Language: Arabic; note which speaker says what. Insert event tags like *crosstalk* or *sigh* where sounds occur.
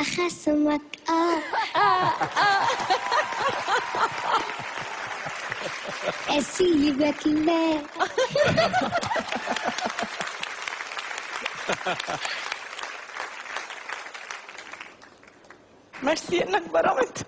Speaker 1: أخصمك. آه. *laughs* أسيبك لا.
Speaker 2: ميرسي إنك برمت.